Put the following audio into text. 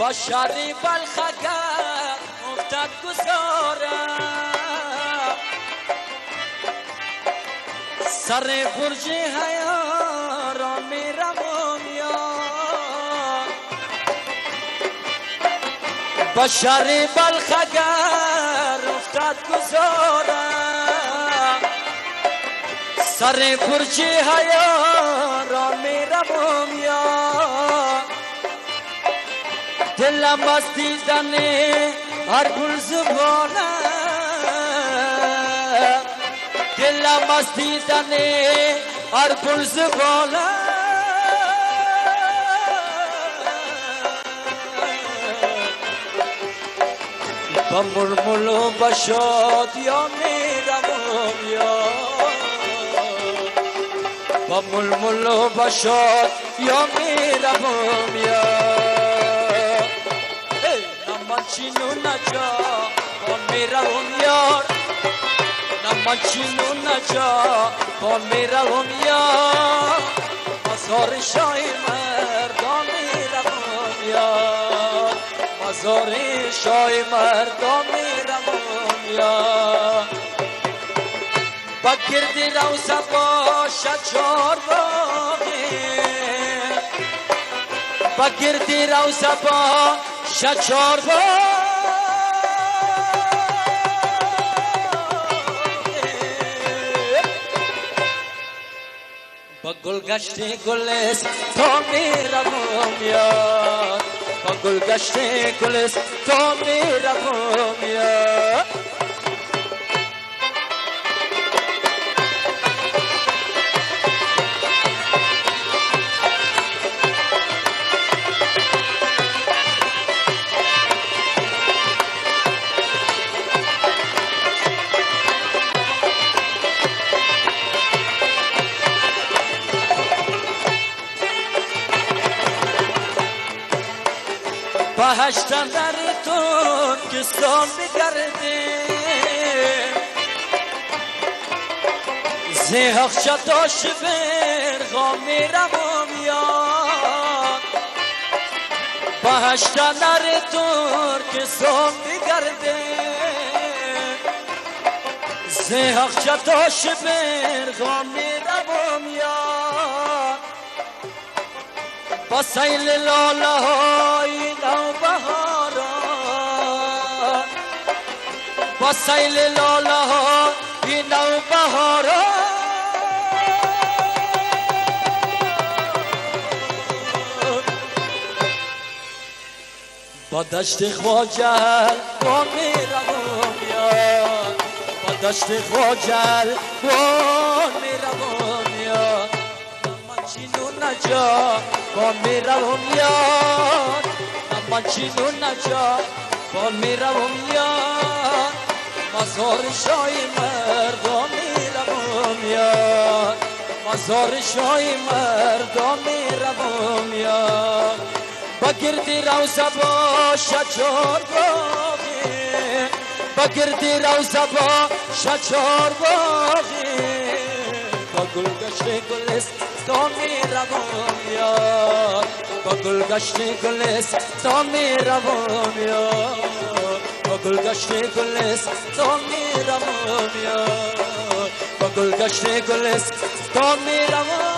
با شری بلخگر افتد گذارم سر برج حیا را میرم و میام با شری گذارم سر برج حیا را میرم و میام دلم از دیدن هر گل زبانه دلم از دیدن هر گل زبانه با مرمول و با یا میرم یا با ململ و با یا میرم یا Namancino naca Con mera yar Namancino naca Con mera yar Mazar şahi merdan mera yar Mazar şahi merdan mera yar Bakirdi ravza başa çorbağı Bakirdi ravza başa شچار با با گل گشت گلست تا می‌روم یاد با گل گشت گلست تا می‌روم یاد بهشتم در ترکستان بگرده. زهاق داشت برغام می‌روم یاد بهشتم در ترکستان بگرده. زهاق داشت برغام می‌روم یاد با سیل لاله های نو بهارا با سیل لاله های نو بهارا با دشت خواجل با می‌روم یاد با دشت خواجل با چینو نجا با می‌روم یاد من چینو نجا با می‌روم یاد مزار شای مردم می‌روم یاد مزار شای مردم می‌روم یاد با گردی روزه باشد چار باقی با گردی روزه باشد چار باقی با گل گشت گلست تا می‌روم یاد با گل گشت گلست تا می‌روم یاد با گل گشت گلست تا می‌روم یاد با گل گشت گلست تا می‌روم